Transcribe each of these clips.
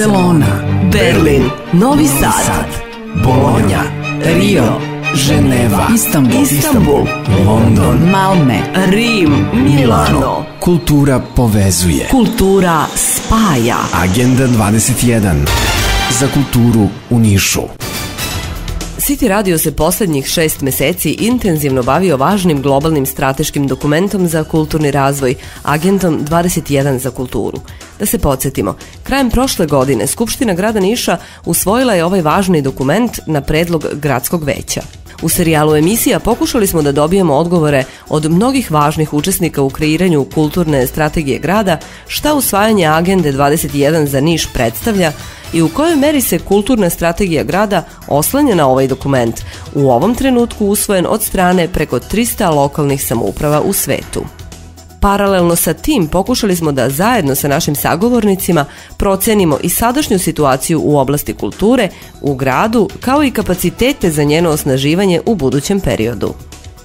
Barcelona, Berlin, Novi Sad, Bolonja, Rio, Ženeva, Istanbul, Istanbul, London, Malme, Rim, Milano. Kultura povezuje. Kultura spaja. Agenda 21. Za kulturu u Nišu. City Radio se poslednjih šest meseci intenzivno bavio važnim globalnim strateškim dokumentom za kulturni razvoj, agentom 21 za kulturu. Da se podsjetimo, krajem prošle godine Skupština grada Niša usvojila je ovaj važni dokument na predlog gradskog veća. U serijalu emisija pokušali smo da dobijemo odgovore od mnogih važnih učesnika u kreiranju kulturne strategije grada, šta usvajanje agende 21 za Niš predstavlja i u kojoj meri se kulturna strategija grada oslanja na ovaj dokument, u ovom trenutku usvojen od strane preko 300 lokalnih samouprava u svetu. Paralelno sa tim pokušali smo da zajedno sa našim sagovornicima procenimo i sadašnju situaciju u oblasti kulture u gradu kao i kapacitete za njeno osnaživanje u budućem periodu.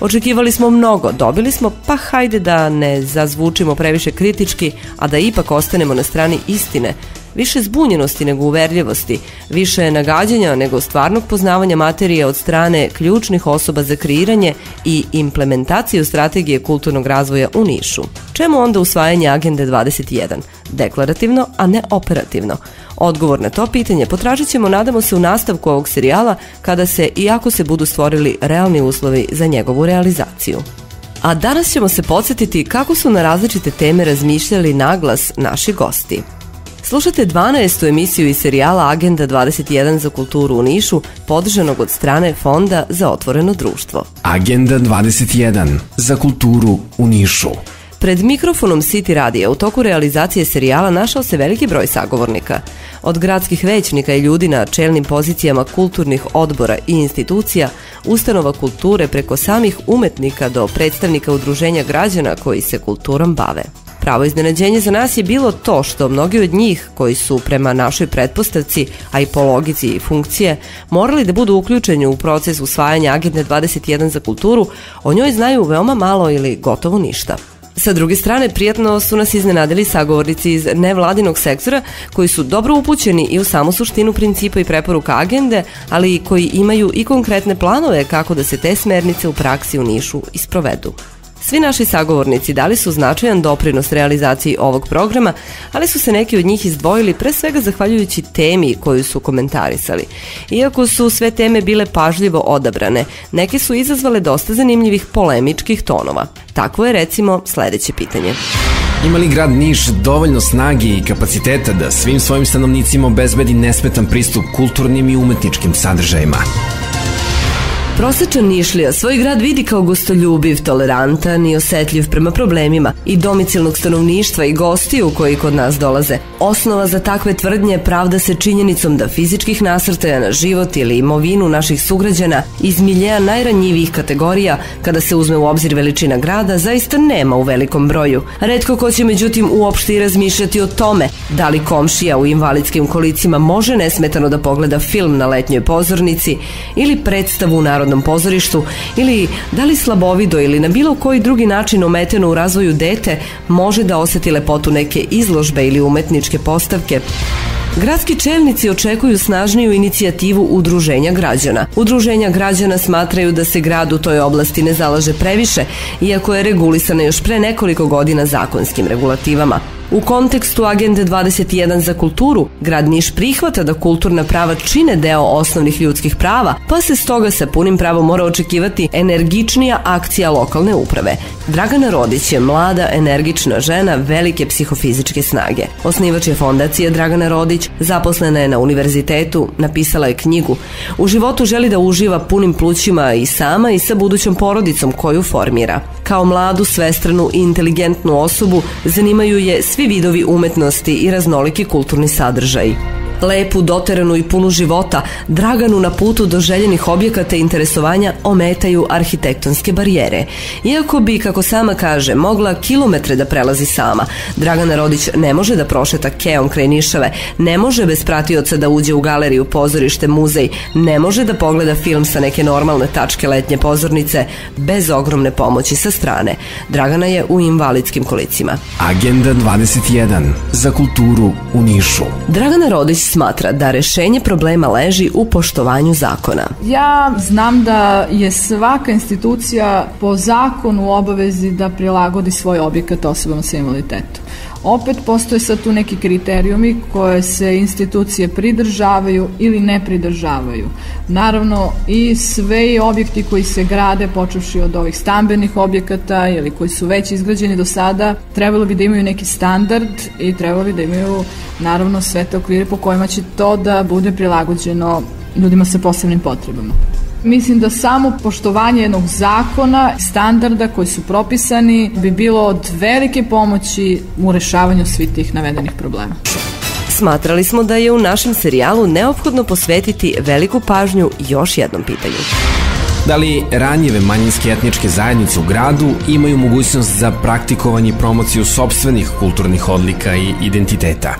Očekivali smo mnogo, dobili smo, pa hajde da ne zazvučimo previše kritički, a da ipak ostanemo na strani istine, više zbunjenosti nego uverljivosti, više nagađanja nego stvarnog poznavanja materije od strane ključnih osoba za kreiranje i implementaciju strategije kulturnog razvoja u Nišu. Čemu onda usvajanje Agende 21? Deklarativno, a ne operativno. Odgovor na to pitanje potražit ćemo, nadamo se, u nastavku ovog serijala kada se, iako se budu stvorili realni uslovi za njegovu realizaciju. A danas ćemo se podsjetiti kako su na različite teme razmišljali naglas naši gosti. Slušate 12. emisiju iz serijala Agenda 21 za kulturu u Nišu, podržanog od strane Fonda za otvoreno društvo. Agenda 21 za kulturu u Nišu. Pred mikrofonom City Radija u toku realizacije serijala našao se veliki broj sagovornika. Od gradskih većnika i ljudi na čelnim pozicijama kulturnih odbora i institucija, ustanova kulture preko samih umetnika do predstavnika udruženja građana koji se kulturom bave. Pravo iznenađenje za nas je bilo to što mnogi od njih, koji su prema našoj pretpostavci, a i po logici i funkcije, morali da budu uključeni u proces usvajanja Agende 21 za kulturu, o njoj znaju veoma malo ili gotovo ništa. Sa druge strane, prijatno su nas iznenadili sagovornici iz nevladinog sektora koji su dobro upućeni i u samu suštinu principa i preporuka agende, ali koji imaju i konkretne planove kako da se te smernice u praksi u Nišu isprovedu. Svi naši sagovornici dali su značajan doprinos realizaciji ovog programa, ali su se neki od njih izdvojili pre svega zahvaljujući temi koju su komentarisali. Iako su sve teme bile pažljivo odabrane, neke su izazvale dosta zanimljivih polemičkih tonova. Takvo je recimo sledeće pitanje. Ima li grad Niš dovoljno snage i kapaciteta da svim svojim stanovnicima obezbedi nesmetan pristup kulturnim i umetničkim sadržajima? Prosečan Nišlija svoj grad vidi kao gostoljubiv, tolerantan i osetljiv prema problemima i domicilnog stanovništva i gostiju koji kod nas dolaze. Osnova za takve tvrdnje pravda se činjenicom da fizičkih nasrtaja na život ili imovinu naših sugrađana iz miljeja najranjivijih kategorija, kada se uzme u obzir veličina grada, zaista nema u velikom broju. Redko ko će međutim uopšte i razmišljati o tome da li komšija u invalidskim kolicima može nesmetano da pogleda film na letnjoj pozornici ili predstavu u Narodnom pozorištu ili da li slabovido ili na bilo koji drugi način ometeno u razvoju dete može da oseti lepotu neke izložbe ili umetničke postavke. Gradski čelnici očekuju snažniju inicijativu udruženja građana. Udruženja građana smatraju da se grad u toj oblasti ne zalaže previše, iako je regulisana još pre nekoliko godina zakonskim regulativama. U kontekstu Agende 21 za kulturu, grad Niš prihvata da kulturna prava čine deo osnovnih ljudskih prava, pa se stoga sa punim pravom mora očekivati energičnija akcija lokalne uprave. Dragana Rodić je mlada, energična žena velike psihofizičke snage. Osnivač je fondacije Dragana Rodić, zaposlena je na univerzitetu, napisala je knjigu. U životu želi da uživa punim plućima i sama i sa budućom porodicom koju formira. Kao mladu, svestranu i inteligentnu osobu zanimaju je svi vidovi umetnosti i raznoliki kulturni sadržaj. Lepu, doteranu i punu života, Draganu na putu do željenih objekata i interesovanja ometaju arhitektonske barijere. Iako bi, kako sama kaže, mogla kilometre da prelazi sama, Dragana Rodić ne može da prošeta keom kraj Nišave, ne može bez pratioca da uđe u galeriju, pozorište, muzej, ne može da pogleda film sa neke normalne tačke letnje pozornice bez ogromne pomoći sa strane. Dragana je u invalidskim kolicima. Agenda 21 za kulturu u Nišu. Dragana Rodić smatra da rešenje problema leži u poštovanju zakona. Ja znam da je svaka institucija po zakonu u obavezi da prilagodi svoj objekat osobama sa invaliditetom. Opet postoje sad tu neki kriterijumi koje se institucije pridržavaju ili ne pridržavaju. Naravno i sve objekti koji se grade, počevši od ovih stambenih objekata ili koji su već izgrađeni do sada, trebalo bi da imaju neki standard i trebalo bi da imaju naravno sve te okvire po kojima će to da bude prilagođeno ljudima sa posebnim potrebama. Mislim da samo poštovanje jednog zakona, standarda koji su propisani bi bilo od velike pomoći u rešavanju svih tih navedenih problema. Smatrali smo da je u našem serijalu neophodno posvetiti veliku pažnju još jednom pitanju. Da li ranjive manjinske etničke zajednice u gradu imaju mogućnost za praktikovanje i promociju sobstvenih kulturnih odlika i identiteta?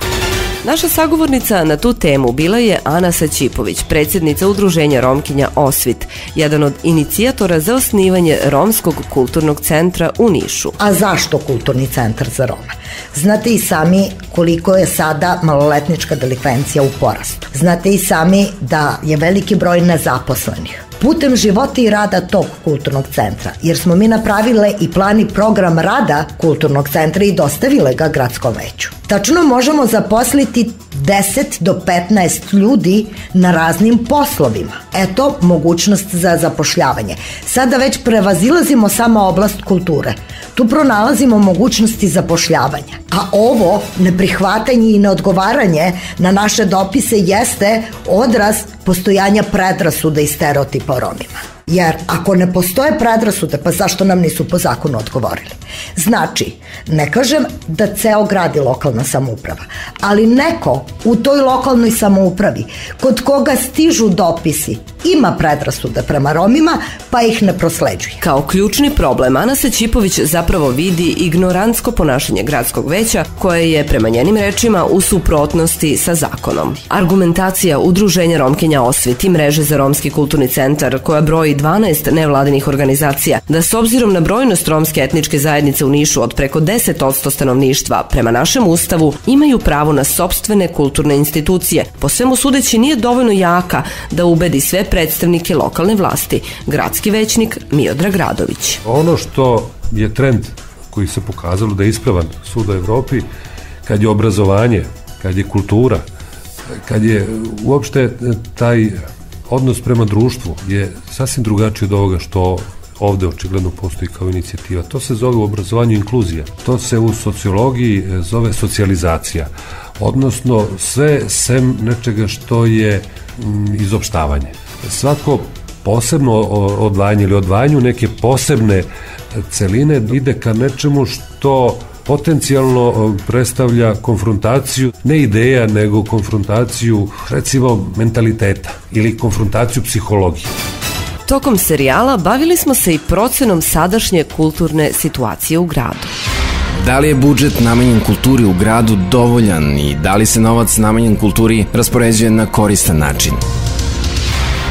Naša sagovornica na tu temu bila je Ana Saćipović, predsjednica Udruženja Romkinja Osvit, jedan od inicijatora za osnivanje Romskog kulturnog centra u Nišu. A zašto kulturni centar za Rome? Znate i sami koliko je sada maloletnička delikvencija u porastu. Znate i sami da je veliki broj nezaposlenih putem života i rada tog kulturnog centra, jer smo mi napravile i plan i program rada kulturnog centra i dostavile ga gradskom veću. Tačno možemo zaposliti 10 do 15 ljudi na raznim poslovima. Eto mogućnost za zapošljavanje. Sada već prevazilazimo samo oblast kulture. Tu pronalazimo mogućnosti zapošljavanja. A ovo neprihvatanje i neodgovaranje na naše dopise jeste odraz postojanja predrasuda i stereotipa o Romima. Jer ako ne postoje predrasude, pa zašto nam nisu po zakonu odgovorili? Znači, ne kažem da ceo grad je lokalna samouprava, ali neko u toj lokalnoj samoupravi kod koga stižu dopisi ima predrasude prema Romima, pa ih ne prosleđuje. Kao ključni problem Ana Sećipović zapravo vidi ignorantsko ponašanje gradskog veća koje je prema njenim rečima u suprotnosti sa zakonom. Argumentacija Udruženja Romkinja Osvit i mreže za Romski kulturni centar koja broji 12 nevladinih organizacija da s obzirom na brojnost romske etničke zajednice u Nišu od preko 10% stanovništva prema našem ustavu imaju pravo na sobstvene kulturne institucije. Po svemu sudeći nije dovoljno jaka da ubedi sve predstavnike lokalne vlasti. Gradski većnik Miodrag Radović. Ono što je trend koji se pokazalo da je ispravan sud u Evropi, kad je obrazovanje, kad je kultura, kad je uopšte taj odnos prema društvu je sasvim drugačiji od ovoga što ovde očigledno postoji kao inicijativa. To se zove u obrazovanju inkluzija. To se u sociologiji e, zove socijalizacija. Odnosno sve sem nečega što je mm, izopštavanje. Svako posebno odvajanje ili odvajanju neke posebne celine ide ka nečemu što potencijalno predstavlja konfrontaciju, ne ideja, nego konfrontaciju, recimo, mentaliteta ili konfrontaciju psihologije. Tokom serijala bavili smo se i procenom sadašnje kulturne situacije u gradu. Da li je budžet namenjen kulturi u gradu dovoljan i da li se novac namenjen kulturi raspoređuje na koristan način?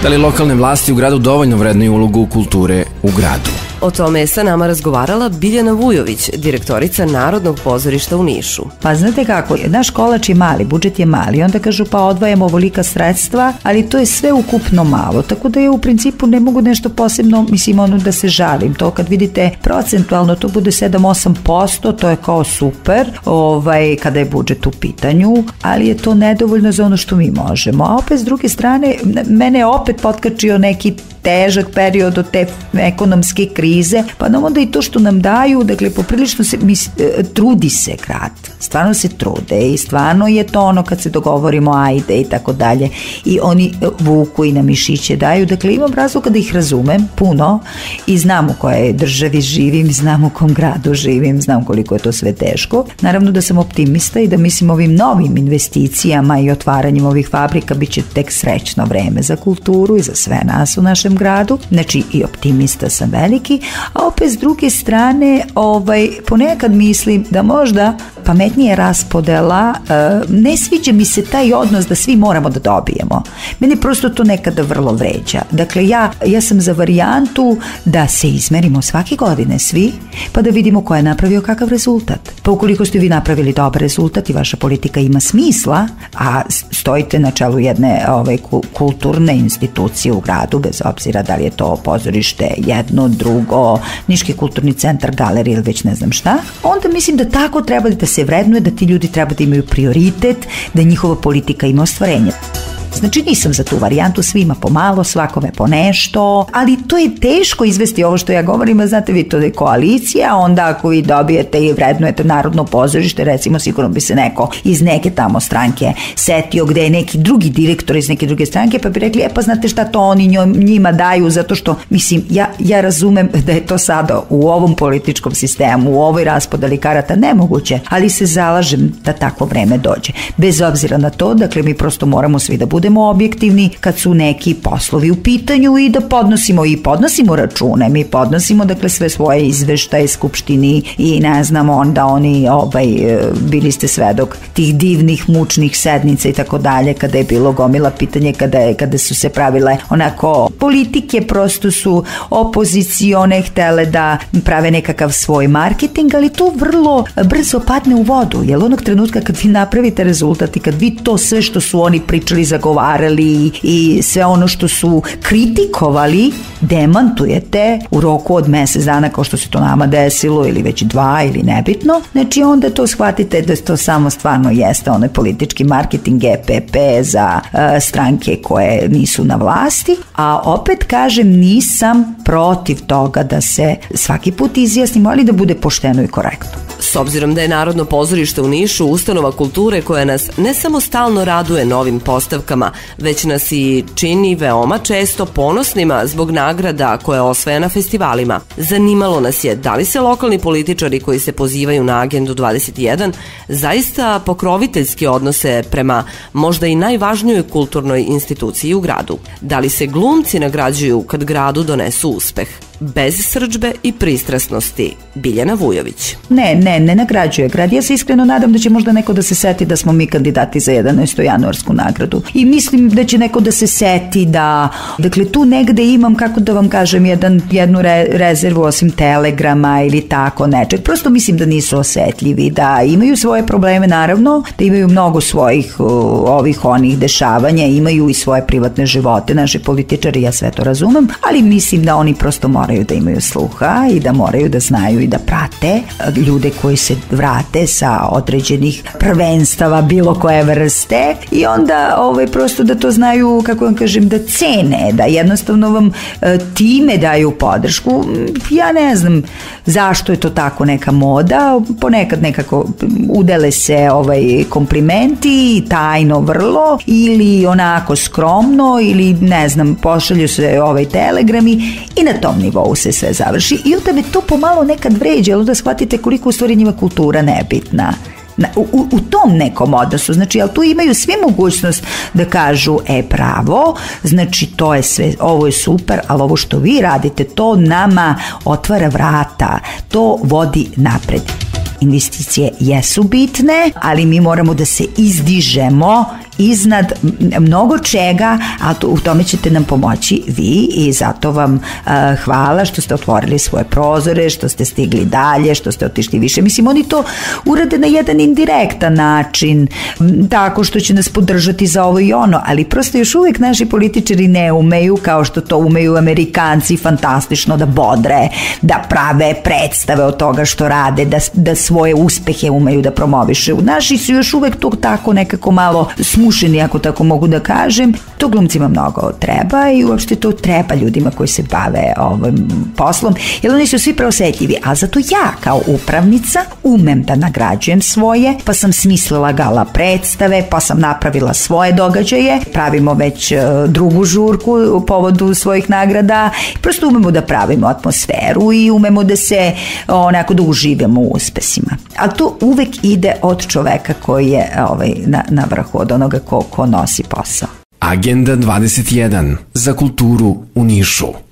Da li lokalne vlasti u gradu dovoljno vrednuju ulogu kulture u gradu? O tome je sa nama razgovarala Biljana Vujović, direktorica Narodnog pozorišta u Nišu. Pa znate kako, naš kolač je mali, budžet je mali, onda kažu pa odvajamo ovolika sredstva, ali to je sve ukupno malo, tako da je u principu ne mogu nešto posebno, mislim ono da se žalim, to kad vidite procentualno to bude 7-8%, to je kao super, ovaj, kada je budžet u pitanju, ali je to nedovoljno za ono što mi možemo. A opet s druge strane, mene opet potkačio neki težak period od te ekonomske krize krize, pa nam onda i to što nam daju, dakle, poprilično se, mi, e, trudi se grad, stvarno se trude i stvarno je to ono kad se dogovorimo ajde i tako dalje i oni e, vuku i na mišiće daju, dakle imam razloga da ih razumem puno i znam u kojoj državi živim, znam u kom gradu živim, znam koliko je to sve teško. Naravno da sam optimista i da mislim ovim novim investicijama i otvaranjem ovih fabrika bit će tek srećno vreme za kulturu i za sve nas u našem gradu. Znači i optimista sam veliki, a opet s druge strane ovaj, ponekad mislim da možda pametnije raspodela, e, ne sviđa mi se taj odnos da svi moramo da dobijemo. Meni prosto to nekada vrlo vređa. Dakle, ja, ja sam za varijantu da se izmerimo svake godine svi, pa da vidimo ko je napravio kakav rezultat. Pa ukoliko ste vi napravili dobar rezultat i vaša politika ima smisla, a stojite na čelu jedne ovaj, kulturne institucije u gradu, bez obzira da li je to pozorište, jedno, drugo, Niški kulturni centar, galerija ili već ne znam šta, onda mislim da tako treba da se vrednuje, da ti ljudi treba da imaju prioritet, da njihova politika ima ostvarenje. Znači nisam za tu varijantu, svima pomalo, svakome po nešto, ali to je teško izvesti ovo što ja govorim, znate vi to je koalicija, onda ako vi dobijete i vrednujete narodno pozorište, recimo sigurno bi se neko iz neke tamo stranke setio gde je neki drugi direktor iz neke druge stranke, pa bi rekli, e pa znate šta to oni njima daju, zato što, mislim, ja, ja razumem da je to sada u ovom političkom sistemu, u ovoj raspodali karata nemoguće, ali se zalažem da takvo vreme dođe. Bez obzira na to, dakle mi prosto moramo svi da budemo budemo objektivni kad su neki poslovi u pitanju i da podnosimo i podnosimo račune, mi podnosimo dakle sve svoje izveštaje skupštini i ne znamo onda oni ovaj, e, bili ste svedok tih divnih mučnih sednica i tako dalje kada je bilo gomila pitanje kada, je, kada su se pravile onako politike prosto su opozicione htele da prave nekakav svoj marketing ali to vrlo brzo padne u vodu jer onog trenutka kad vi napravite rezultat i kad vi to sve što su oni pričali za zagovarali i sve ono što su kritikovali demantujete u roku od mesec dana kao što se to nama desilo ili već dva ili nebitno, znači onda to shvatite da to samo stvarno jeste onaj politički marketing EPP za uh, stranke koje nisu na vlasti, a opet kažem nisam protiv toga da se svaki put izjasnimo, ali da bude pošteno i korektno. S obzirom da je Narodno pozorište u Nišu ustanova kulture koja nas ne samo stalno raduje novim postavkama, već nas i čini veoma često ponosnima zbog nagrada koje osvaja na festivalima. Zanimalo nas je da li se lokalni političari koji se pozivaju na agendu 21 zaista pokroviteljski odnose prema možda i najvažnijoj kulturnoj instituciji u gradu. Da li se glumci nagrađuju kad gradu donesu uspeh? Bez srđbe i pristrasnosti. Biljana Vujović. Ne, ne, ne nagrađuje grad. Ja se iskreno nadam da će možda neko da se seti da smo mi kandidati za 11. januarsku nagradu. I mislim da će neko da se seti da, dakle tu negde imam, kako da vam kažem, jedan, jednu re, rezervu osim telegrama ili tako nečeg. Prosto mislim da nisu osetljivi, da imaju svoje probleme naravno, da imaju mnogo svojih uh, ovih onih dešavanja, imaju i svoje privatne živote, naši političari, ja sve to razumem, ali mislim da oni prosto moraju moraju da imaju sluha i da moraju da znaju i da prate ljude koji se vrate sa određenih prvenstava bilo koje vrste i onda ovaj, prosto da to znaju, kako vam kažem, da cene, da jednostavno vam e, time daju podršku. Ja ne znam zašto je to tako neka moda, ponekad nekako udele se ovaj komplimenti tajno vrlo ili onako skromno ili ne znam pošalju se ovaj telegrami i na tom nivou nivou se sve završi i onda me to pomalo nekad vređa, ali da shvatite koliko u stvari njima kultura nebitna. Na, u, u tom nekom odnosu, znači, ali tu imaju svi mogućnost da kažu, e, pravo, znači, to je sve, ovo je super, ali ovo što vi radite, to nama otvara vrata, to vodi napred. Investicije jesu bitne, ali mi moramo da se izdižemo iznad mnogo čega, a to, u tome ćete nam pomoći vi i zato vam uh, hvala što ste otvorili svoje prozore, što ste stigli dalje, što ste otišli više. Mislim, oni to urade na jedan indirektan način, tako što će nas podržati za ovo i ono, ali prosto još uvijek naši političari ne umeju, kao što to umeju Amerikanci, fantastično da bodre, da prave predstave od toga što rade, da, da svoje uspehe umeju da promoviše. Naši su još uvek to tako nekako malo smu smušeni, ako tako mogu da kažem. To glumcima mnogo treba i uopšte to treba ljudima koji se bave ovim poslom, jer oni su svi preosetljivi, a zato ja kao upravnica umem da nagrađujem svoje, pa sam smislila gala predstave, pa sam napravila svoje događaje, pravimo već e, drugu žurku u povodu svojih nagrada, prosto umemo da pravimo atmosferu i umemo da se onako da uživamo u uspesima. Ali to uvek ide od čoveka koji je ovaj, na, na vrhu, od onoga ko, ko nosi posao. Agenda 21 za kulturu u Nišu.